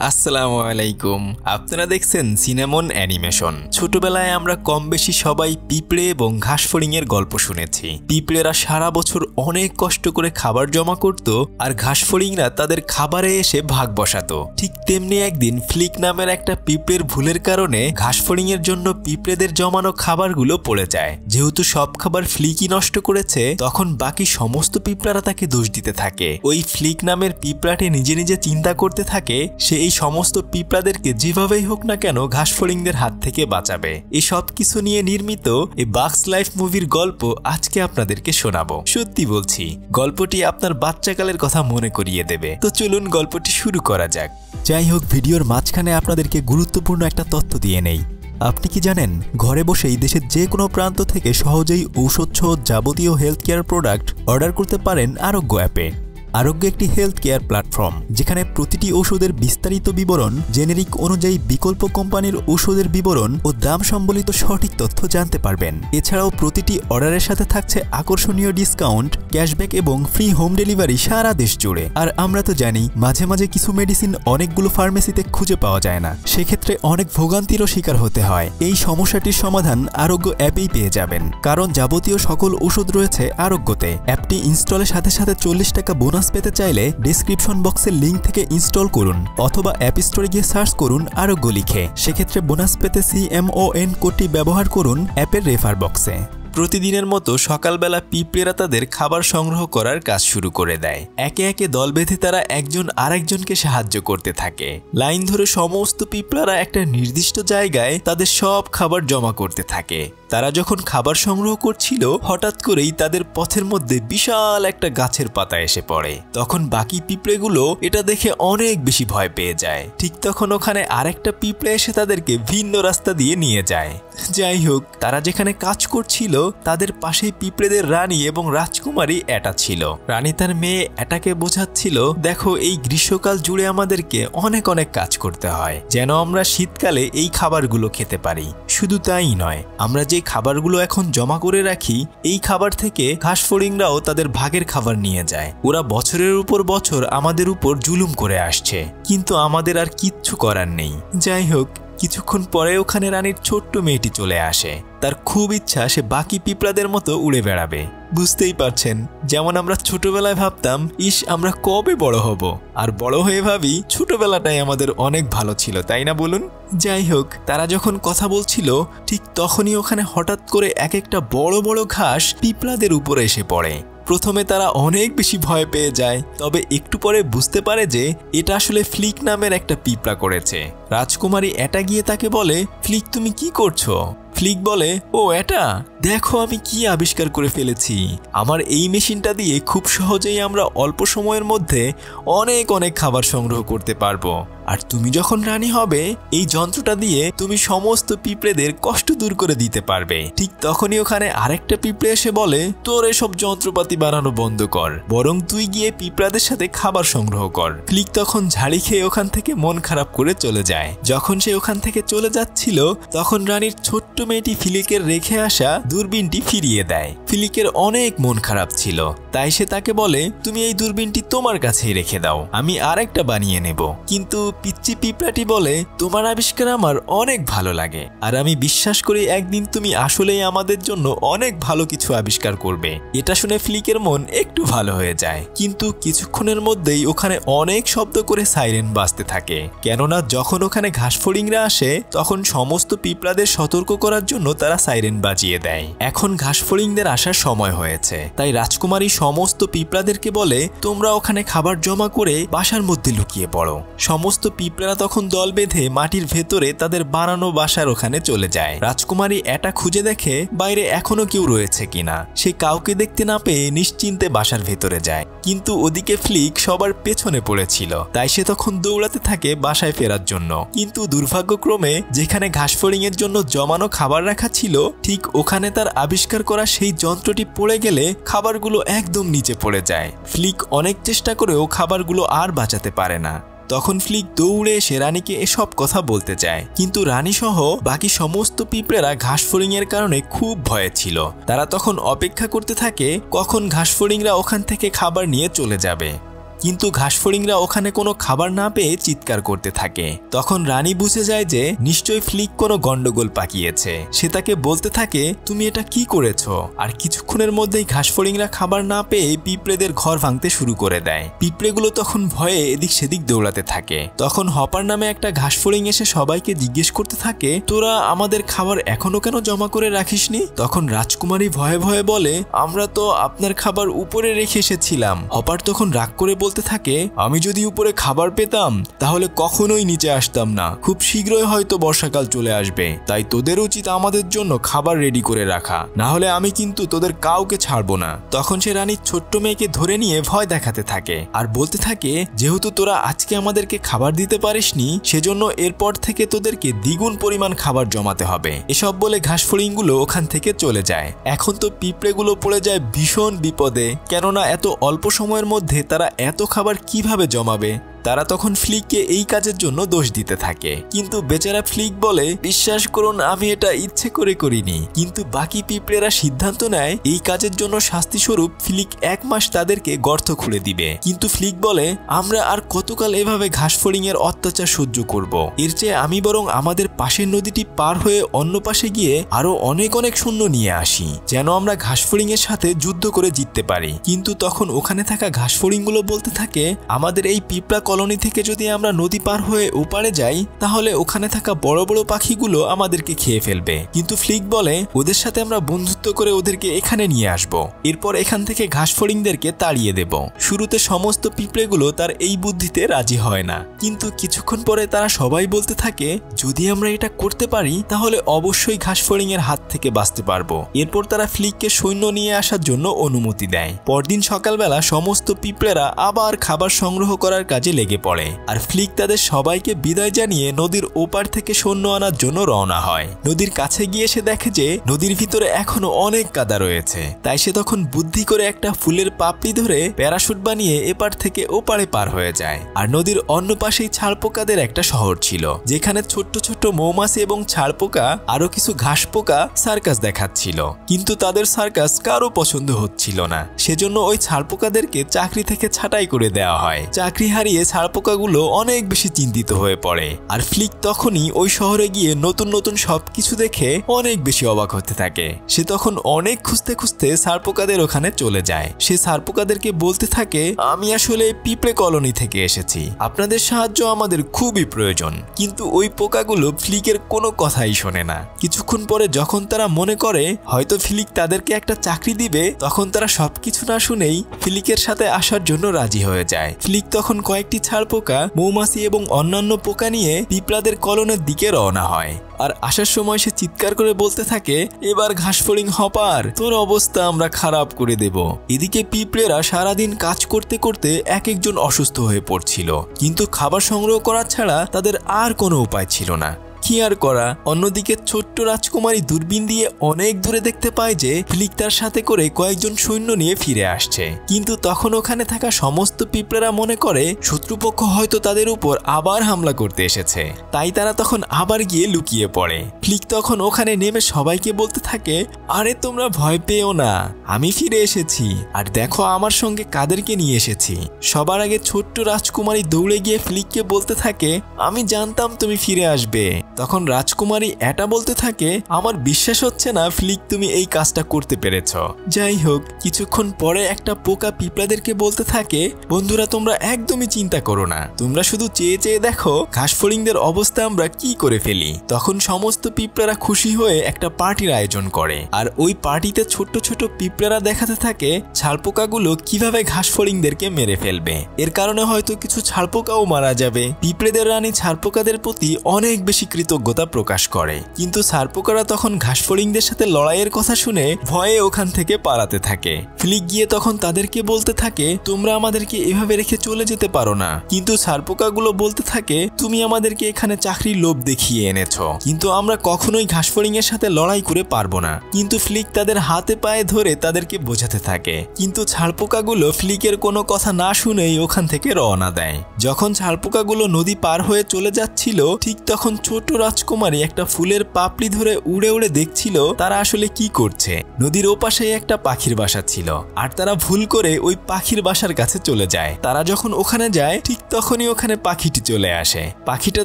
আসসালামু আলাইকুম। আপনারা দেখছেন সিনেমন অ্যানিমেশন ছোটবেলায় আমরা কম বেশি সবাই পিঁপড়ে এবং ঘাস ফড়িং এর গল্প শুনেছি। পিঁপড়েরা সারা বছর অনেক কষ্ট করে খাবার জমা করত আর ঘাস ফড়িংরা তাদের খাবারে এসে ভাগ বসাতো। ঠিক তেমনি একদিন ফ্লিক নামের একটা পিঁপড়ের ভুলের কারণে ঘাস ফড়িং এর জন্য পিঁপড়েদের জমানো খাবারগুলো পড়ে যায়। যেহেতু সব খাবার ফ্লিকই নষ্ট করেছে, তখন বাকি সমস্ত পিঁপড়ারা তাকে দোষ দিতে থাকে। ওই ফ্লিক নামের পিঁপড়াটি নিজে নিজে চিন্তা করতে থাকে, সে এই সমস্ত পিঁপড়াদেরকে যেভাবেই হোক না কেন ঘাস ফড়িংদের হাত থেকে বাঁচাবে। এই সব কিছু নিয়ে নির্মিত এই বাক্স লাইফ মুভির গল্প আজকে আপনাদেরকে শোনাবো। সত্যি বলছি, গল্পটি আপনার বাচ্চাকালের কথা মনে করিয়ে দেবে। তো চলুন গল্পটি শুরু করা যাক। যাই হোক, ভিডিওর মাঝখানে আপনাদেরকে গুরুত্বপূর্ণ একটা তথ্য দিয়ে নেই। আপনি কি জানেন, ঘরে বসেই দেশের যে কোনো প্রান্ত থেকে সহজেই ঔষধ যাবতীয় হেলথ কেয়ার প্রোডাক্ট অর্ডার করতে পারেন আরোগ্য অ্যাপে। আরোগ্য একটি হেলথ কেয়ার প্ল্যাটফর্ম যেখানে প্রতিটি ওষুধের বিস্তারিত বিবরণ জেনেরিক অনুযায়ী বিকল্প কোম্পানির ওষুধের বিবরণ ও দাম সম্বলিত সঠিক তথ্য জানতে পারবেন। এছাড়াও প্রতিটি অর্ডারের সাথে থাকছে আকর্ষণীয় ডিসকাউন্ট ক্যাশব্যাক এবং ফ্রি হোম ডেলিভারি সারা দেশ জুড়ে। আর আমরা তো জানি, মাঝে মাঝে কিছু মেডিসিন অনেকগুলো ফার্মেসিতে খুঁজে পাওয়া যায় না। সেক্ষেত্রে অনেক ভোগান্তিরও শিকার হতে হয়। এই সমস্যাটির সমাধান আরোগ্য অ্যাপেই পেয়ে যাবেন। কারণ যাবতীয় সকল ওষুধ রয়েছে আরোগ্যতে। অ্যাপটি ইনস্টলের সাথে সাথে চল্লিশ টাকা বোনাস পেতে চাইলে ডিসক্রিপশন বক্সের লিঙ্ক থেকে ইনস্টল করুন অথবা অ্যাপ স্টোরে গিয়ে সার্চ করুন আরোগ্য লিখে। সেক্ষেত্রে বোনাস পেতে সিএমওএন কোডটি ব্যবহার করুন অ্যাপের রেফার বক্সে প্রতিদিনের মতো সকালবেলা পিঁপড়েরা তাদের খাবার সংগ্রহ করার কাজ শুরু করে দেয়। একে একে দল বেঁধে তারা একজন আরেকজনকে সাহায্য করতে থাকে। লাইন ধরে সমস্ত পিঁপড়ারা একটা নির্দিষ্ট জায়গায় তাদের সব খাবার জমা করতে থাকে। তারা যখন খাবার সংগ্রহ করছিল, হঠাৎ করেই তাদের পথের মধ্যে বিশাল একটা গাছের পাতা এসে পড়ে। তখন বাকি পিঁপড়েগুলো এটা দেখে অনেক বেশি ভয় পেয়ে যায়। ঠিক তখন ওখানে আরেকটা পিঁপড়ে এসে তাদেরকে ভিন্ন রাস্তা দিয়ে নিয়ে যায়। যাই হোক, তারা যেখানে কাজ করছিল, তাদের পাশেই পিঁপড়েদের রানী এবং রাজকুমারী এটা ছিল। রানী তার মেয়ে এটাকে বোঝাচ্ছিল, দেখো, এই গ্রীষ্মকাল জুড়ে আমাদেরকে অনেক অনেক কাজ করতে হয়। যেন আমরা শীতকালে এই খাবারগুলো খেতে পারি। শুধু তাই নয়, আমরা যে খাবারগুলো এখন জমা করে রাখি, এই খাবার থেকে ঘাসফড়িংরাও তাদের ভাগের খাবার নিয়ে যায়। ওরা বছরের উপর বছর আমাদের উপর জুলুম করে আসছে। কিন্তু আমাদের আর কিচ্ছু করার নেই। যাই হোক কিছুক্ষণ পরে ওখানে রানীর ছোট্ট মেয়েটি চলে আসে। তার খুব ইচ্ছা সে বাকি পিঁপড়াদের মতো উড়ে বেড়াবে। বুঝতেই পারছেন, যেমন আমরা ছোটবেলায় ভাবতাম, ইস, আমরা কবে বড় হব? আর বড় হয়ে ভাবি, ছোটবেলাটাই আমাদের অনেক ভালো ছিল, তাই না বলুন? যাই হোক, তারা যখন কথা বলছিল, ঠিক তখনই ওখানে হঠাৎ করে এক একটা বড় বড় ঘাস পিঁপড়াদের উপরে এসে পড়ে। প্রথমে তারা অনেক বেশি ভয় পেয়ে যায়, তবে একটু পরে বুঝতে পারে যে এটা আসলে ফ্লিক নামের একটা পিঁপড়া করেছে। রাজকুমারী এটা গিয়ে তাকে বলে, ফ্লিক, তুমি কি করছ? ফ্লিক বলে, ও, এটা? দেখো আমি কি আবিষ্কার করে ফেলেছি। আমার এই মেশিনটা দিয়ে খুব সহজেই আমরা অল্প সময়ের মধ্যে অনেক অনেক খাবার সংগ্রহ করতে পারব। আর তুমি যখন রানী হবে, এই যন্ত্রটা দিয়ে তুমি সমস্ত পিঁপড়েদের কষ্ট দূর করে দিতে পারবে। ঠিক তখনই ওখানে আরেকটা পিঁপড়ে এসে বলে, তোর এসব যন্ত্রপাতি বানানো বন্ধ কর, বরং তুই গিয়ে পিঁপড়াদের সাথে খাবার সংগ্রহ কর। ফ্লিক তখন ঝাড়ি খেয়ে ওখান থেকে মন খারাপ করে চলে যায়। যখন সে ওখান থেকে চলে যাচ্ছিল, তখন রানীর ছোট্ট মেয়েটি ফিলিকের রেখে আসা দূরবীনটি ফিরিয়ে দেয়। ফিলিকের অনেক মন খারাপ ছিল। তাই সে তাকে বলে, তুমি এই দূরবীনটি তোমার কাছেই রেখে দাও, আমি আরেকটা বানিয়ে নেব। কিন্তু পিচ্চি পিঁপড়াটি বলে, তোমার আবিষ্কার আমার অনেক ভালো লাগে। আর আমি বিশ্বাস করি একদিন তুমি আসলেই আমাদের জন্য অনেক ভালো কিছু আবিষ্কার করবে। এটা শুনে ফ্লিকের মন একটু ভালো হয়ে যায়। কিন্তু কিছুক্ষণের মধ্যেই ওখানে অনেক শব্দ করে সাইরেন বাজতে থাকে। কেননা যখন ওখানে ঘাসফড়িংরা আসে, তখন সমস্ত পিঁপড়াদের সতর্ক করার জন্য তারা সাইরেন বাজিয়ে দেয়। এখন ঘাসফড়িংদের আসার সময় হয়েছে। তাই রাজকুমারী সমস্ত পিঁপড়াদেরকে বলে, তোমরা ওখানে খাবার জমা করে বাসার মধ্যে লুকিয়ে পড়ো। সমস্ত পিঁপড়ারা তখন দল বেঁধে মাটির ভেতরে তাদের বানানো বাসার ওখানে চলে যায়। রাজকুমারী এটা খুঁজে দেখে বাইরে এখনও কেউ রয়েছে কিনা। সে কাউকে দেখতে না পেয়ে নিশ্চিন্তে বাসার ভেতরে যায়। কিন্তু ওদিকে ফ্লিক সবার পেছনে পড়েছিল। তাই সে তখন দৌড়াতে থাকে বাসায় ফেরার জন্য। কিন্তু দুর্ভাগ্যক্রমে যেখানে ঘাসফড়িং এর জন্য জমানো খাবার রাখা ছিল, ঠিক ওখানে তার আবিষ্কার করা সেই যন্ত্রটি পড়ে গেলে খাবারগুলো একদম নিচে পড়ে যায়। ফ্লিক অনেক চেষ্টা করেও খাবারগুলো আর বাঁচাতে পারে না। তখন ফ্লিক দৌড়ে এসে রানীকে এসব কথা বলতে চায় কিন্তু রানী সহ বাকি সমস্ত পিঁপড়েরা ঘাসফড়িং এর কারণে খুব ভয়ে ছিল। তারা তখন অপেক্ষা করতে থাকে, কখন ঘাসফড়িংরা ওখান থেকে খাবার নিয়ে চলে যাবে। কিন্তু ঘাসফড়িংরা ওখানে কোনো খাবার না পেয়ে চিৎকার করতে থাকে। তখন রানী বুঝে যায় যে নিশ্চয়ই ফ্লিক কোনো গন্ডগোল পাকিয়েছে। সে তাকে বলতে থাকে, তুমি এটা কি করেছ? আর কিছুক্ষণের মধ্যেই ঘাসফড়িংরা খাবার না পেয়ে পিঁপড়েদের ঘর ভাঙতে শুরু করে দেয়। পিঁপড়েগুলো তখন ভয়ে এদিক সেদিক দৌড়াতে থাকে। তখন হপার নামে একটা ঘাসফড়িং এসে সবাইকে জিজ্ঞেস করতে থাকে, তোরা আমাদের খাবার এখনও কেন জমা করে রাখিসনি? তখন রাজকুমারী ভয়ে ভয়ে বলে, আমরা তো আপনার খাবার উপরে রেখে এসেছিলাম। হপার তখন রাগ করে বলতে থাকে, আমি যদি উপরে খাবার পেতাম, তাহলে কখনোই নিচে আসতাম না। খুব শীঘ্রই হয়তো বর্ষাকাল চলে আসবে। তাই তোদের উচিত আমাদের জন্য খাবার রেডি করে রাখা। না হলে আমি কিন্তু তোদের কাউকে ছাড়বো না। তখন সে রানীর ছোট্ট মেয়েকে ধরে নিয়ে ভয় দেখাতে থাকে। আর বলতে থাকে, যেহেতু তোরা আজকে আমাদেরকে খাবার দিতে পারিসনি, সেজন্য এরপর থেকে তোদেরকে দ্বিগুণ পরিমাণ খাবার জমাতে হবে। এসব বলে ঘাসফড়িংগুলো ওখান থেকে চলে যায়। এখন তো পিঁপড়েগুলো পড়ে যায় ভীষণ বিপদে। কেননা এত অল্প সময়ের মধ্যে তারা এত খাবার কীভাবে জমাবে? তারা তখন ফ্লিককে এই কাজের জন্য দোষ দিতে থাকে। কিন্তু বেচারা ফ্লিক বলে, বিশ্বাস করুন, আমি এটা ইচ্ছে করে করিনি। কিন্তু বাকি পিঁপড়েরা সিদ্ধান্ত নেয়, এই কাজের জন্য শাস্তি স্বরূপ ফ্লিক এক মাস তাদেরকে গর্ত খুলে দিবে। কিন্তু ফ্লিক বলে, আমরা আর কতকাল এভাবে ঘাসফড়িং এর অত্যাচার সহ্য করব? এর চেয়ে আমি বরং আমাদের পাশের নদীটি পার হয়ে অন্য পাশে গিয়ে আরও অনেক অনেক শূন্য নিয়ে আসি, যেন আমরা ঘাসফড়িং এর সাথে যুদ্ধ করে জিততে পারি। কিন্তু তখন ওখানে থাকা ঘাসফড়িংগুলো বলতে থাকে, আমাদের এই পিঁপড়া কলোনি থেকে যদি আমরা নদী পার হয়ে ওপারে যাই, তাহলে ওখানে থাকা বড় বড় পাখিগুলো আমাদেরকে খেয়ে ফেলবে। কিন্তু ফ্লিক বলে, ওদের সাথে আমরা বন্ধুত্ব করে ওদেরকে এখানে নিয়ে আসব। এরপর এখান থেকে ঘাস ফড়িংদেরকে তাড়িয়ে দেব। শুরুতে সমস্ত পিঁপড়েগুলো তার এই বুদ্ধিতে রাজি হয় না। কিন্তু কিছুক্ষণ পরে তারা সবাই বলতে থাকে, যদি আমরা এটা করতে পারি, তাহলে অবশ্যই ঘাস ফড়িং এর হাত থেকে বাঁচতে পারব। এরপর তারা ফ্লিককে সৈন্য নিয়ে আসার জন্য অনুমতি দেয়। পরদিন সকালবেলা সমস্ত পিঁপড়েরা আবার খাবার সংগ্রহ করার কাজে লেগে পড়ে। আর ফ্লিক তাদের সবাইকে বিদায় জানিয়ে নদীর ওপার থেকে সৈন্য আনার জন্য রওনা হয়। নদীর কাছে গিয়ে সে দেখে যে নদীর ভিতরে এখনও অনেক কাদা রয়েছে। তাই সে তখন বুদ্ধি করে একটা ফুলের পাপড়ি ধরে প্যারাশুট বানিয়ে এপার থেকে ওপারে পার হয়ে যায়। আর নদীর অন্য পাশেই ছাড়পোকাদের একটা শহর ছিল, যেখানে ছোট্ট ছোট্ট মৌমাছি এবং ছাড়পোকা আরও কিছু ঘাস পোকা সার্কাস দেখাচ্ছিল। কিন্তু তাদের সার্কাস কারও পছন্দ হচ্ছিল না। সেজন্য ওই ছাড়পোকাদেরকে চাকরি থেকে ছাঁটাই করে দেওয়া হয়। চাকরি হারিয়ে ছাড়পোকাগুলো অনেক বেশি চিন্তিত হয়ে পড়ে। আর ফ্লিক তখনই ওই শহরে গিয়ে নতুন নতুন সবকিছু দেখে অনেক বেশি অবাক হতে থাকে। সে তখন অনেক খুঁজতে খুঁজতে সারপোকাদের ওখানে চলে যায়। সে সারপোকাদেরকে বলতে থাকে, আমি আসলে পিঁপড়ে কলোনি থেকে এসেছি। আপনাদের সাহায্য আমাদের খুবই প্রয়োজন। কিন্তু ওই পোকাগুলো ফ্লিকের কোনো কথাই শোনে না। কিছুক্ষণ পরে যখন তারা মনে করে, হয়তো ফিলিক তাদেরকে একটা চাকরি দিবে, তখন তারা সবকিছু না শুনেই ফিলিকের সাথে আসার জন্য রাজি হয়ে যায়। ফ্লিক তখন কয়েকটি ছাড় পোকা, মৌমাছি এবং অন্যান্য পোকা নিয়ে পিঁপড়াদের কলনের দিকে রওনা হয়। আর আসার সময় সে চিৎকার করে বলতে থাকে, এবার ঘাসফড়িং হপার, তোর অবস্থা আমরা খারাপ করে দেব। এদিকে পিঁপড়েরা সারাদিন কাজ করতে করতে এক একজন অসুস্থ হয়ে পড়ছিল। কিন্তু খাবার সংগ্রহ করা ছাড়া তাদের আর কোনো উপায় ছিল না। কি আর করা। অন্যদিকে ছোট্ট রাজকুমারী দূরবীন দিয়ে অনেক দূরে দেখতে পায় যে, ফ্লিক তার সাথে করে কয়েকজন সৈন্য নিয়ে ফিরে আসছে। কিন্তু তখন ওখানে থাকা সমস্ত পিঁপড়েরা মনে করে, শত্রুপক্ষ হয়তো তাদের উপর আবার হামলা করতে এসেছে। তাই তারা তখন আবার গিয়ে লুকিয়ে পড়ে। ফ্লিক তখন ওখানে নেমে সবাইকে বলতে থাকে, আরে, তোমরা ভয় পেও না। আমি ফিরে এসেছি। আর দেখো, আমার সঙ্গে কাদেরকে নিয়ে এসেছি। সবার আগে ছোট্ট রাজকুমারী দৌড়ে গিয়ে ফ্লিককে বলতে থাকে, আমি জানতাম তুমি ফিরে আসবে। তখন রাজকুমারী এটা বলতে থাকে, আমার বিশ্বাস হচ্ছে না ফ্লিক তুমি এই কাজটা করতে পেরেছ। যাই হোক, কিছুক্ষণ পরে একটা পোকা পিঁপড়াদেরকে বলতে থাকে, বন্ধুরা, তোমরা একদমই চিন্তা করো না। তোমরা শুধু চেয়ে চেয়ে দেখো ঘাসফড়িংদের অবস্থা আমরা কি করে ফেলি। তখন সমস্ত পিঁপড়ারা খুশি হয়ে একটা পার্টির আয়োজন করে। আর ওই পার্টিতে ছোট্ট ছোট পিঁপড়ারা দেখাতে থাকে ছাড়পোকাগুলো কীভাবে ঘাসফড়িংদেরকে মেরে ফেলবে? এর কারণে হয়তো কিছু ছাড়পোকাও মারা যাবে। পিঁপড়েদের রানী ছাড়পোকাদের প্রতি অনেক বেশি কৃতজ্ঞতা প্রকাশ করে। কিন্তু সারপোকারা তখন ঘাসফড়িংদের সাথে লড়াইয়ের কথা শুনে ভয়ে ওখান থেকে পালাতে থাকে। ফ্লিক গিয়ে তখন তাদেরকে বলতে থাকে, তোমরা আমাদেরকে এভাবে রেখে চলে যেতে পারো না। কিন্তু সারপোকাগুলো বলতে থাকে, তুমি আমাদেরকে এখানে চাকরির লোভ দেখিয়ে এনেছ। কিন্তু আমরা কখনোই ঘাসফড়িং এর সাথে লড়াই করে পারব না। কিন্তু ফ্লিক তাদের হাতে পায়ে ধরে তাদেরকে বোঝাতে থাকে। কিন্তু ছাড়পোকাগুলো ফ্লিকের কোনো কথা না শুনেই ওখান থেকে রওনা দেয়। যখন ছাড়পোকাগুলো নদী পার হয়ে চলে যাচ্ছিল, ঠিক তখন ছোট রাজকুমারী একটা ফুলের পাপড়ি ধরে উড়ে উড়ে দেখছিল তারা আসলে কি করছে। নদীর ওপাশে একটা পাখির বাসা ছিল। আর তারা ভুল করে ওই পাখির বাসার কাছে চলে যায়। তারা যখন ওখানে যায়, ঠিক তখনই ওখানে পাখিটি চলে আসে। পাখিটা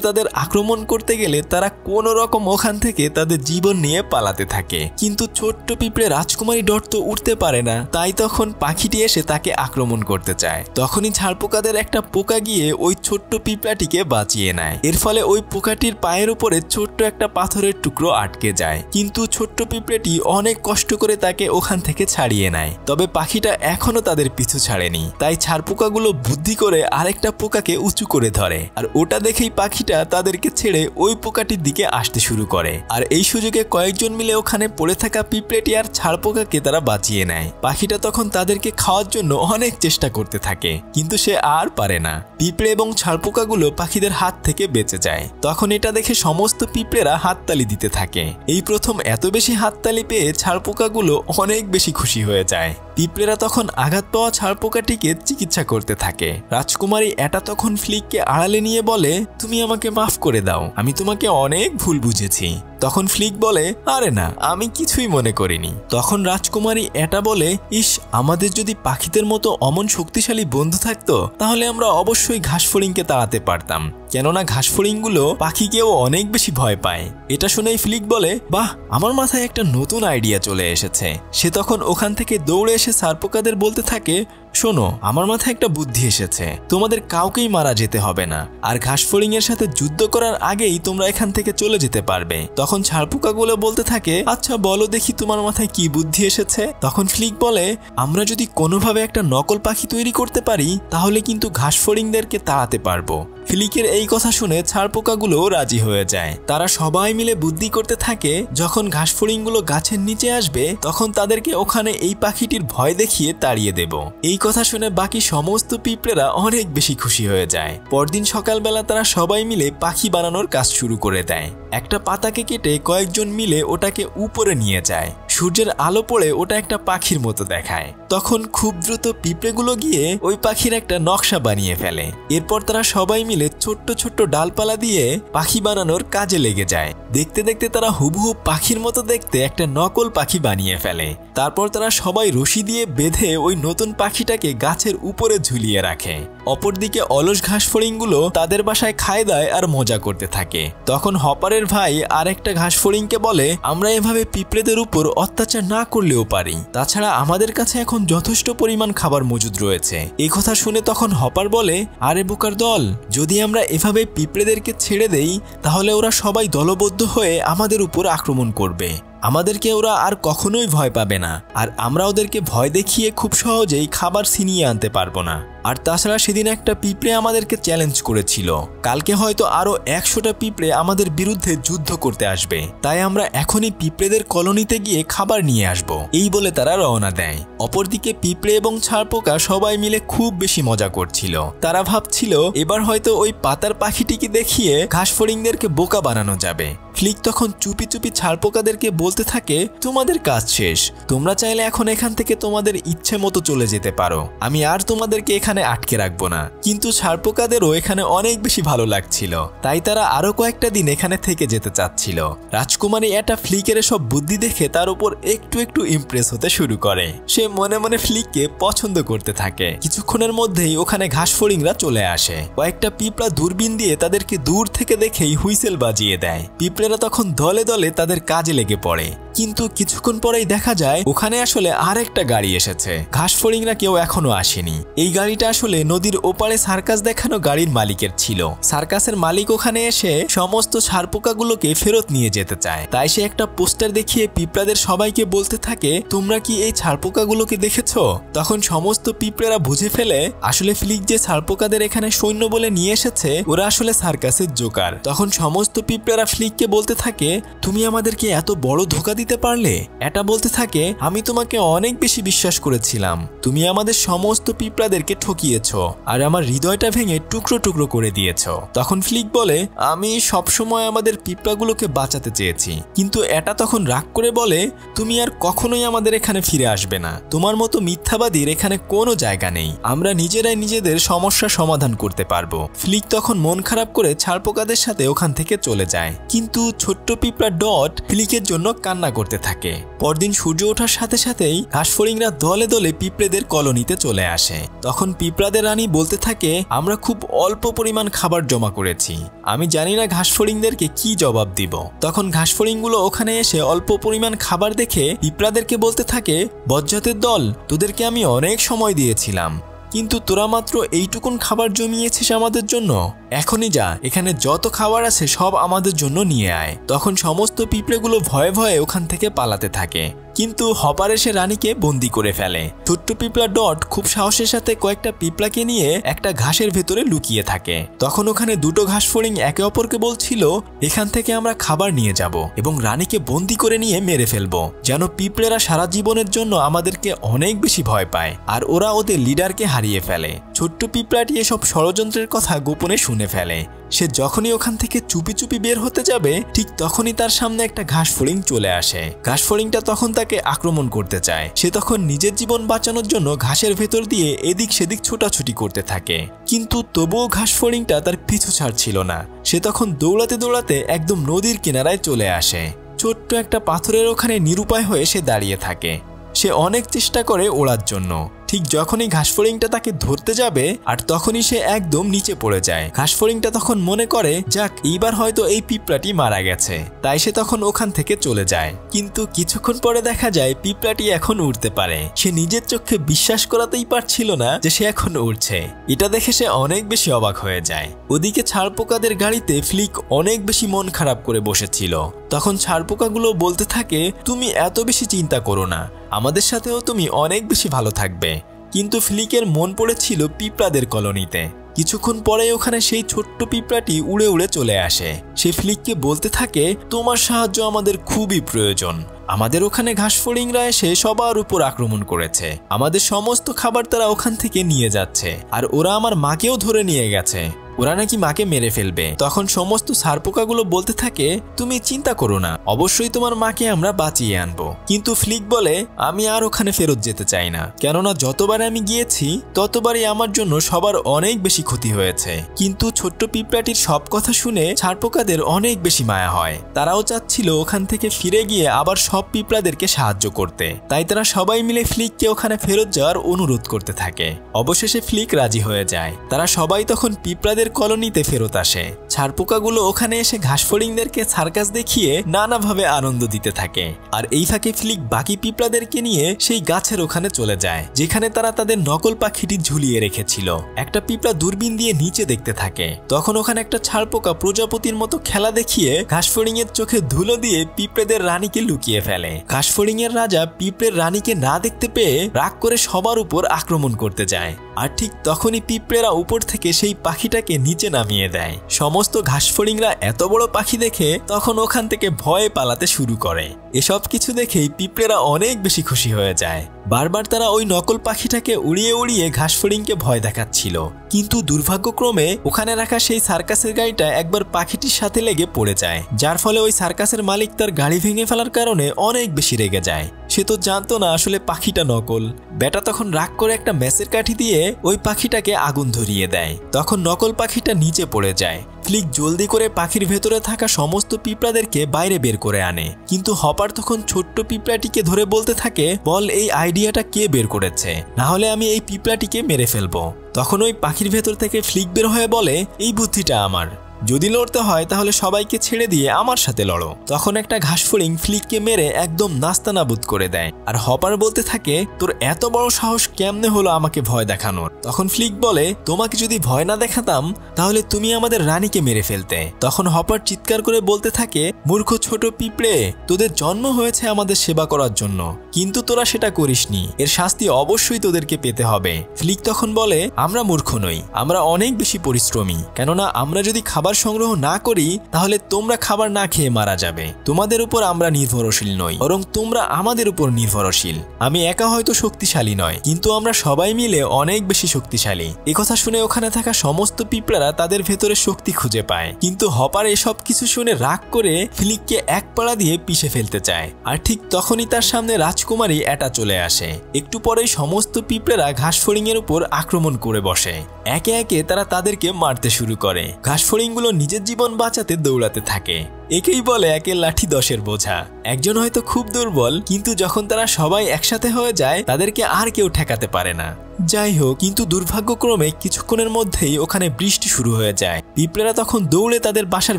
তাদের আক্রমণ করতে গেলে তারা কোনো রকম ওখান থেকে তাদের জীবন নিয়ে পালাতে থাকে। কিন্তু ছোট্ট পিঁপড়ে রাজকুমারী ডট তো উঠতে পারে না। তাই তখন পাখিটি এসে তাকে আক্রমণ করতে চায়। তখনই ঝাড়পোকাদের একটা পোকা গিয়ে ওই ছোট্ট পিঁপড়াটিকে বাঁচিয়ে নেয়। এর ফলে ওই পোকাটির পায়ের উপরে ছোট্ট একটা পাথরের টুকরো আটকে যায়। কিন্তু ছোট্ট পিঁপড়েটি অনেক কষ্ট করে তাকে ওখান থেকে ছাড়িয়ে নেয়। তবে পাখিটা এখনও তাদের পিছু ছাড়েনি। তাই ছাড়পোকাগুলো বুদ্ধি করে আরেকটা পোকাকে উঁচু করে ধরে। আর ওটা দেখেই পাখিটা তাদেরকে ছেড়ে ওই পোকাটির দিকে আসতে শুরু করে। আর এই সুযোগে কয়েকজন মিলে ওখানে পড়ে থাকা পিঁপড়েটি আর ছাড়পোকাকে তারা বাঁচিয়ে নেয়। পাখিটা তখন তাদেরকে খাওয়ার জন্য অনেক চেষ্টা করতে থাকে। কিন্তু সে আর পারে না। পিঁপড়ে এবং ছাড়পোকাগুলো পাখিদের হাত থেকে বেঁচে যায়। তখন এটা দেখে সমস্ত পিঁপড়েরা হাততালি দিতে থাকে। এই প্রথম এত বেশি হাততালি পেয়ে ছাড়পোকাগুলো অনেক বেশি খুশি হয়ে যায়। পিঁপড়েরা তখন আঘাত পাওয়া ছাড়পোকাটিকে চিকিৎসা করতে থাকে। রাজকুমারী এটা তখন ফ্লিককে আড়ালে নিয়ে বলে, তুমি আমাকে মাফ করে দাও। আমি তোমাকে অনেক ভুল বুঝেছি। তখন ফ্লিক বলে, আরে না, আমি কিছুই মনে করিনি। তখন রাজকুমারী এটা বলে, ইস, আমাদের যদি পাখিদের মতো অমন শক্তিশালী বন্ধু থাকতো, তাহলে আমরা অবশ্যই ঘাসফড়িংকে তাড়াতে পারতাম। কেননা ঘাসফড়িংগুলো পাখিকেও অনেক বেশি ভয় পায়। এটা শুনেই ফ্লিক বলে, বাহ, আমার মাথায় একটা নতুন আইডিয়া চলে এসেছে। সে তখন ওখান থেকে দৌড়ে এসে সারপোকাদের বলতে থাকে, শোনো, আমার মাথায় একটা বুদ্ধি এসেছে। তোমাদের কাউকেই মারা যেতে হবে না। আর ঘাসফড়িং এর সাথে যুদ্ধ করার আগেই তোমরা এখান থেকে চলে যেতে পারবে। তখন ছাড়পোকাগুলো বলতে থাকে আচ্ছা বলো দেখি তোমার মাথায় কি বুদ্ধি এসেছে? তখন ফ্লিক বলে, আমরা যদি কোনোভাবে একটা নকল পাখি তৈরি করতে পারি, তাহলে কিন্তু ঘাসফড়িংদেরকে তাড়াতে পারব। ফিলিকের এই কথা শুনে ছাড়পোকাগুলো রাজি হয়ে যায়। তারা সবাই মিলে বুদ্ধি করতে থাকে, যখন ঘাসফড়িংগুলো গাছের নিচে আসবে, তখন তাদেরকে ওখানে এই পাখিটির ভয় দেখিয়ে তাড়িয়ে দেব। এই কথা শুনে বাকি সমস্ত পিঁপড়েরা অনেক বেশি খুশি হয়ে যায়। পরদিন সকালবেলা তারা সবাই মিলে পাখি বানানোর কাজ শুরু করে দেয়। একটা পাতাকে কেটে কয়েকজন মিলে ওটাকে উপরে নিয়ে যায়। সূর্যের আলো পড়ে ওটা একটা পাখির মতো দেখায়। তখন খুব দ্রুত পিঁপড়েগুলো গিয়ে ওই পাখির একটা নকশা বানিয়ে ফেলে। এরপর তারা সবাই মিলে ছোট্ট ছোট্ট ডালপালা দিয়ে পাখি বানানোর কাজে লেগে যায়। দেখতে দেখতে তারা হুবহু পাখির মতো দেখতে একটা নকল পাখি বানিয়ে ফেলে। তারপর তারা সবাই রশি দিয়ে বেঁধে ওই নতুন পাখিটাকে গাছের উপরে ঝুলিয়ে রাখে। অপরদিকে অলস ঘাসফড়িংগুলো তাদের বাসায় খায় দেয় আর মজা করতে থাকে। তখন হপারের ভাই আরেকটা ঘাসফড়িংকে বলে, আমরা এভাবে পিঁপড়েদের উপর অত্যাচার না করলেও পারি। তাছাড়া আমাদের কাছে এখন যথেষ্ট পরিমাণ খাবার মজুদ রয়েছে। এই কথা শুনে তখন হপার বলে, আরে বোকার দল, যদি আমরা এভাবে পিঁপড়েদেরকে ছেড়ে দেই, তাহলে ওরা সবাই দলবদ্ধ হয়ে আমাদের উপর আক্রমণ করবে। আমাদেরকে ওরা আর কখনোই ভয় পাবে না, আর আমরা ওদেরকে ভয় দেখিয়ে খুব সহজেই খাবার ছিনিয়ে আনতে পারব না। আর তাছাড়া সেদিন একটা পিঁপড়ে আমাদেরকে চ্যালেঞ্জ করেছিল। কালকে হয়তো আরও একশোটা পিঁপড়ে আমাদের বিরুদ্ধে যুদ্ধ করতে আসবে। তাই আমরা এখনই পিঁপড়েদের কলোনিতে গিয়ে খাবার নিয়ে আসব। এই বলে তারা রওনা দেয়। অপরদিকে পিঁপড়ে এবং ছাড়পোকা সবাই মিলে খুব বেশি মজা করছিল। তারা ভাবছিল, এবার হয়তো ওই পাতার পাখিটিকে দেখিয়ে ঘাসফড়িংদেরকে বোকা বানানো যাবে। ফ্লিক তখন চুপি চুপি ছাড়পোকাদেরকে বলতে থাকে, তোমাদের কাজ শেষ। তোমরা চাইলে এখন এখান থেকে তোমাদের ইচ্ছে মতো চলে যেতে পারো। আমি আর তোমাদেরকে এখানে আটকে রাখব না। কিন্তু ছাড়পোকাদেরও এখানে অনেক বেশি ভালো লাগছিল। তাই তারা আরও কয়েকটা দিন এখানে থেকে যেতে চাচ্ছিল। রাজকুমারী এটা ফ্লিকের সব বুদ্ধি দেখে তার উপর একটু একটু ইমপ্রেস হতে শুরু করে। সে মনে মনে ফ্লিককে পছন্দ করতে থাকে। কিছুক্ষণের মধ্যেই ওখানে ঘাসফড়িংরা চলে আসে। কয়েকটা পিঁপড়া দূরবীন দিয়ে তাদেরকে দূর থেকে দেখেই হুইসেল বাজিয়ে দেয়। পিঁপড়েরা তখন দলে দলে তাদের কাজে লেগে পড়ে। কিন্তু কিছুক্ষণ পরেই দেখা যায়, ওখানে আসলে আরেকটা গাড়ি এসেছে। ঘাসফড়িংরা কেউ এখনও আসেনি। এই গাড়িটা আসলে নদীর ওপারে সার্কাস দেখানো গাড়ির মালিকের ছিল। সার্কাসের মালিক ওখানে এসে সমস্ত সারপোকাগুলোকে ফেরত নিয়ে যেতে চায়। তাই সে একটা পোস্টার দেখিয়ে পিঁপড়াদের সবাইকে বলতে থাকে, তোমরা কি এই ছাড়পোকাগুলোকে দেখেছ? তখন সমস্ত পিঁপড়েরা বুঝে ফেলে, আসলে ফ্লিক যে ছাড়পোকাদের এখানে সৈন্য বলে নিয়ে এসেছে, ওরা আসলে সার্কাসের জোকার। তখন সমস্ত পিঁপড়েরা ফ্লিককে বলতে থাকে, তুমি আমাদেরকে এত বড় ধোকা দিতে পারলে? এটা বলতে থাকে, আমি তোমাকে অনেক বেশি বিশ্বাস করেছিলাম। তুমি আমাদের সমস্ত পিঁপড়াদেরকে ঠকিয়েছ, আর আমার হৃদয়টা ভেঙে টুকরো টুকরো করে দিয়েছ। তখন ফ্লিক বলে, আমি সবসময় আমাদের পিঁপড়াগুলোকে বাঁচাতে চেয়েছি। কিন্তু এটা তখন রাগ করে বলে, তুমি আর কখনোই আমাদের এখানে ফিরে আসবে না। তোমার মতো মিথ্যাবাদীর এখানে কোনো জায়গা নেই। আমরা নিজেরাই নিজেদের সমস্যা সমাধান করতে পারব। ফ্লিক তখন মন খারাপ করে ছাড়পোকাদের সাথে ওখান থেকে চলে যায়। কিন্তু ছোট্ট পিঁপড়া ডট ফ্লিকের জন্য কান্না করতে থাকে। পরদিন সূর্য ওঠার সাথে সাথেই ঘাসফড়িংরা দলে দলে পিঁপড়েদের কলোনিতে চলে আসে। তখন পিঁপড়াদের রানী বলতে থাকে, আমরা খুব অল্প পরিমাণ খাবার জমা করেছি। আমি জানি না ঘাসফড়িংদেরকে কি জবাব দিব। তখন ঘাসফড়িংগুলো ওখানে এসে অল্প পরিমাণ খাবার দেখে পিঁপড়াদেরকে বলতে থাকে, বজ্জাতের দল, তোদেরকে আমি অনেক সময় দিয়েছিলাম। কিন্তু তোরা মাত্র এইটুকুন খাবার জমিয়েছিস আমাদের জন্য? এখনই যা, এখানে যত খাবার আছে সব আমাদের জন্য নিয়ে আয়। তখন সমস্ত পিঁপড়েগুলো ভয়ে ভয়ে ওখান থেকে পালাতে থাকে। কিন্তু হপার এসে রানীকে বন্দি করে ফেলে। ছোট্ট পিঁপড়া ডট খুব সাহসের সাথে কয়েকটা পিঁপড়াকে নিয়ে একটা ঘাসের ভেতরে লুকিয়ে থাকে। তখন ওখানে দুটো ঘাস ফড়িং একে অপরকে বলছিল, এখান থেকে আমরা খাবার নিয়ে যাব এবং রানীকে বন্দি করে নিয়ে মেরে ফেলব, যেন পিঁপড়েরা সারা জীবনের জন্য আমাদেরকে অনেক বেশি ভয় পায়। আর ওরা ওদের লিডারকে হারিয়ে ফেলে। ছোট্ট পিঁপড়াটি এসব ষড়যন্ত্রের কথা গোপনে শুনে ফেলে। সে যখনই ওখান থেকে চুপি চুপি বের হতে যাবে, ঠিক তখনই তার সামনে একটা ঘাস ফড়িং চলে আসে। ঘাস ফড়িংটা তখন তাকে আক্রমণ করতে চায়। সে তখন নিজের জীবন বাঁচানোর জন্য ঘাসের ভেতর দিয়ে এদিক সেদিক ছোটাছুটি করতে থাকে। কিন্তু তবুও ঘাস ফড়িংটা তার পিছু ছাড়ছিল না। সে তখন দৌড়াতে দৌড়াতে একদম নদীর কিনারায় চলে আসে। ছোট্ট একটা পাথরের ওখানে নিরুপায় হয়ে সে দাঁড়িয়ে থাকে। সে অনেক চেষ্টা করে ওড়ার জন্য। ঠিক যখনই ঘাসফড়িংটা তাকে ধরতে যাবে, আর তখনই সে একদম নিচে পড়ে যায়। ঘাসফড়িংটা তখন মনে করে, যাক, এইবার হয়তো এই পিঁপড়াটি মারা গেছে। তাই সে তখন ওখান থেকে চলে যায়। কিন্তু কিছুক্ষণ পরে দেখা যায়, পিঁপড়াটি এখন উড়তে পারে। সে নিজের চোখে বিশ্বাস করাতেই পারছিল না যে সে এখন উড়ছে। এটা দেখে সে অনেক বেশি অবাক হয়ে যায়। ওদিকে ছাড়পোকাদের গাড়িতে ফ্লিক অনেক বেশি মন খারাপ করে বসেছিল। তখন ছাড়পোকাগুলো বলতে থাকে, তুমি এত বেশি চিন্তা করো না। আমাদের সাথেও তুমি অনেক বেশি ভালো থাকবে। কিন্তু ফ্লিকের মন পড়েছিল পিঁপড়াদের কলোনিতে। কিছুক্ষণ পরে ওখানে সেই ছোট্ট পিঁপড়াটি উড়ে উড়ে চলে আসে। সে ফ্লিককে বলতে থাকে, তোমার সাহায্য আমাদের খুবই প্রয়োজন। আমাদের ওখানে ঘাসফড়িংরা এসে সবার উপর আক্রমণ করেছে। আমাদের সমস্ত খাবার তারা ওখান থেকে নিয়ে যাচ্ছে। আর ওরা আমার মাকেও ধরে নিয়ে গেছে। ওরা নাকি মাকে মেরে ফেলবে। তখন সমস্ত সারপোকাগুলো বলতে থাকে, তুমি চিন্তা করো না, অবশ্যই তোমার মাকে আমরা বাঁচিয়ে আনব। কিন্তু ফ্লিক বলে, আমি আর ওখানে ফেরত যেতে চাই না। কেননা যতবার আমি গিয়েছি, ততবারই আমার জন্য সবার অনেক বেশি ক্ষতি হয়েছে। কিন্তু ছোট্ট পিঁপড়াটির সব কথা শুনে ছারপোকাদের অনেক বেশি মায়া হয়। তারাও চাচ্ছিল ওখান থেকে ফিরে গিয়ে আবার সব পিঁপড়াদেরকে সাহায্য করতে। তাই তারা সবাই মিলে ফ্লিককে ওখানে ফেরত যাওয়ার অনুরোধ করতে থাকে। অবশেষে ফ্লিক রাজি হয়ে যায়। তারা সবাই তখন পিঁপড়াদের কলোনিতে ফেরত আসে। ছারপোকাগুলো ওখানে এসে ঘাসফড়িংদেরকে সার্কাস দেখিয়ে নানাভাবে আনন্দ দিতে থাকে। আর এই ফাঁকে ফ্লিক বাকি পিঁপড়াদেরকে নিয়ে সেই গাছের ওখানে চলে যায়, যেখানে তারা তাদের নকল পাখিটি ঝুলিয়ে রেখেছিল। একটা পিঁপড়া দূরবীন দিয়ে নিচে দেখতে থাকে। তখন ওখানে একটা ছাড়পোকা প্রজাপতির মতো খেলা দেখিয়ে ঘাসফড়িং এর চোখে ধুলো দিয়ে পিঁপড়েদের রানীকে লুকিয়ে ফেলে। ঘাসফড়িং এর রাজা পিঁপড়ের রানীকে না দেখতে পেয়ে রাগ করে সবার উপর আক্রমণ করতে যায়। আর ঠিক তখনই পিঁপড়েরা উপর থেকে সেই পাখিটাকে নিচে নামিয়ে দেয়। সমস্ত ঘাসফড়িংরা এত বড় পাখি দেখে তখন ওখান থেকে ভয়ে পালাতে শুরু করে। এসব কিছু দেখেই পিঁপড়েরা অনেক বেশি খুশি হয়ে যায়। বারবার তারা ওই নকল পাখিটাকে উড়িয়ে উড়িয়ে ঘাসফড়িংকে ভয় দেখাচ্ছিল। কিন্তু দুর্ভাগ্যক্রমে ওখানে রাখা সেই সার্কাসের গাড়িটা একবার পাখিটির সাথে লেগে পড়ে যায়, যার ফলে ওই সার্কাসের মালিক তার গাড়ি ভেঙে ফেলার কারণে অনেক বেশি রেগে যায়। সে তো জানতো না আসলে পাখিটা নকল। বেটা তখন রাগ করে একটা ম্যাসের কাঠি দিয়ে ওই পাখিটাকে আগুন ধরিয়ে দেয়। তখন নকল পাখিটা নিচে পড়ে যায়। ফ্লিক জলদি করে পাখির ভেতরে থাকা সমস্ত পিঁপড়াদেরকে বাইরে বের করে আনে। কিন্তু হপার তখন ছোট্ট পিঁপড়াটিকে ধরে বলতে থাকে, বল, এই আইডিয়াটা কে বের করেছে? না হলে আমি এই পিঁপড়াটিকে মেরে ফেলব। তখন ওই পাখির ভেতর থেকে ফ্লিক বের হয়ে বলে, এই বুদ্ধিটা আমার। যদি লড়তে হয়, তাহলে সবাইকে ছেড়ে দিয়ে আমার সাথে লড়ো। তখন একটা ঘাসফড়িং ফ্লিককে মেরে একদম নাস্তানাবুদ করে দেয়। আর হপার বলতে থাকে, তোর এত বড় সাহস কেমনে হলো আমাকে ভয় দেখানোর? তখন ফ্লিক বলে, তোমাকে যদি ভয় না দেখাতাম, তাহলে তুমি আমাদের রানীকে মেরে ফেলতে। তখন হপার চিৎকার করে বলতে থাকে, মূর্খ ছোট পিঁপড়ে, তোদের জন্ম হয়েছে আমাদের সেবা করার জন্য, কিন্তু তোরা সেটা করিসনি। এর শাস্তি অবশ্যই তোদেরকে পেতে হবে। ফ্লিক তখন বলে, আমরা মূর্খ নই, আমরা অনেক বেশি পরিশ্রমী। কেননা আমরা যদি খাবার খাবার সংগ্রহ না করি, তাহলে তোমরা খাবার না খেয়ে মারা যাবে। তোমাদের উপর আমরা নির্ভরশীল নই, বরং তোমরা আমাদের উপর নির্ভরশীল। আমি একা হয়তো শক্তিশালী নয়, কিন্তু আমরা সবাই মিলে অনেক বেশি শক্তিশালী। কথা শুনে ওখানে থাকা সমস্ত পিঁপড়ারা তাদের ভেতরে শক্তি খুঁজে পায়। কিন্তু হপার এসব কিছু শুনে রাগ করে ফিলিককে এক পাড়া দিয়ে পিষে ফেলতে চায়। আর ঠিক তখনই তার সামনে রাজকুমারী এটা চলে আসে। একটু পরেই সমস্ত পিঁপড়েরা ঘাসফড়িং এর উপর আক্রমণ করে বসে। একে একে তারা তাদেরকে মারতে শুরু করে। ঘাসফড়িংগুলো নিজের জীবন বাঁচাতে দৌড়াতে থাকে। একেই বলে একে লাঠি দশের বোঝা। একজন হয়তো খুব দুর্বল, কিন্তু যখন তারা সবাই একসাথে হয়ে যায়, তাদেরকে আর কেউ ঠেকাতে পারে না। যাই হোক, কিন্তু দুর্ভাগ্যক্রমে কিছুক্ষণের মধ্যেই ওখানে বৃষ্টি শুরু হয়ে যায়। পিঁপড়েরা তখন দৌড়ে তাদের বাসার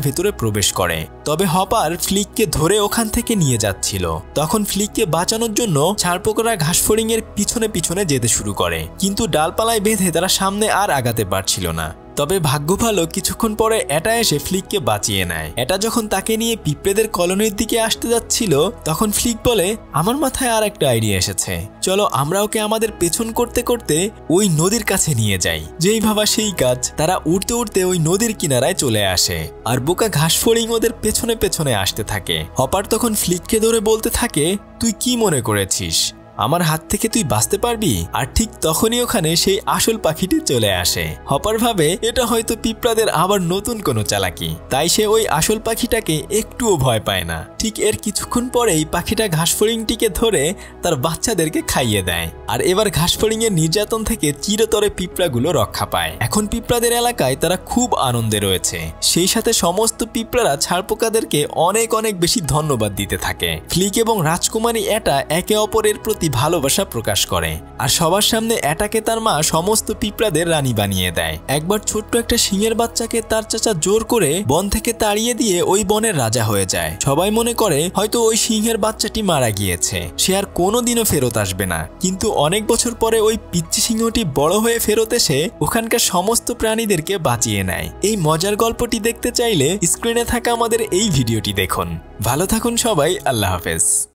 ভেতরে প্রবেশ করে। তবে হপার ফ্লিককে ধরে ওখান থেকে নিয়ে যাচ্ছিল। তখন ফ্লিককে বাঁচানোর জন্য ছাড়পোকরা ঘাসফড়িং এর পিছনে পিছনে যেতে শুরু করে। কিন্তু ডালপালায় বেঁধে তারা সামনে আর আগাতে পারছিল না। তবে ভাগ্য ভালো কিছুক্ষণ পরে এটা এসে ফ্লিককে বাঁচিয়ে নেয়। এটা যখন তাকে নিয়ে পিঁপড়েদের কলোনির দিকে আসতে যাচ্ছিল, তখন ফ্লিক বলে, আমার মাথায় আর একটা আইডিয়া এসেছে। চলো আমরা ওকে আমাদের পেছন করতে করতে ওই নদীর কাছে নিয়ে যাই। যেই ভাবা সেই কাজ, তারা উঠতে উঠতে ওই নদীর কিনারায় চলে আসে। আর বোকা ঘাস ফড়িং ওদের পেছনে পেছনে আসতে থাকে। হপার তখন ফ্লিককে ধরে বলতে থাকে, তুই কি মনে করেছিস? আমার হাত থেকে তুই বাঁচতে পারবি? আর ঠিক তখনই ওখানে সেই আসল পাখিটি চলে আসে। হপার ভাবে, এটা হয়তো পিঁপড়াদের আবার নতুন কোনো চালাকি। তাই সে ওই আসল পাখিটাকে একটুও ভয় পায় না। ঠিক এর কিছুক্ষণ পরেই পাখিটা ঘাসফড়িংটিকে ধরে তার বাচ্চাদেরকে খাইয়ে দেয়। আর এবার ঘাসফড়িং এর নির্যাতন থেকে চিরতরে পিঁপড়াগুলো রক্ষা পায়। এখন পিঁপড়াদের এলাকায় তারা খুব আনন্দে রয়েছে। সেই সাথে সমস্ত পিঁপড়ারা ছাড়পোকাদেরকে অনেক অনেক বেশি ধন্যবাদ দিতে থাকে। ফ্লিক এবং রাজকুমারী এটা একে অপরের প্রতি প্রতি ভালোবাসা প্রকাশ করে। আর সবার সামনে এটাকে তার মা সমস্ত পিঁপড়াদের রানী বানিয়ে দেয়। একবার ছোট্ট একটা সিংহের বাচ্চাকে তার চাচা জোর করে বন থেকে তাড়িয়ে দিয়ে ওই বনের রাজা হয়ে যায়। সবাই মনে করে হয়তো ওই সিংহের বাচ্চাটি মারা গিয়েছে। সে আর কোনোদিনও ফেরত আসবে না। কিন্তু অনেক বছর পরে ওই পিচ্ছি সিংহটি বড় হয়ে ফেরত এসে ওখানকার সমস্ত প্রাণীদেরকে বাঁচিয়ে নেয়। এই মজার গল্পটি দেখতে চাইলে স্ক্রিনে থাকা আমাদের এই ভিডিওটি দেখুন। ভালো থাকুন সবাই। আল্লাহ হাফেজ।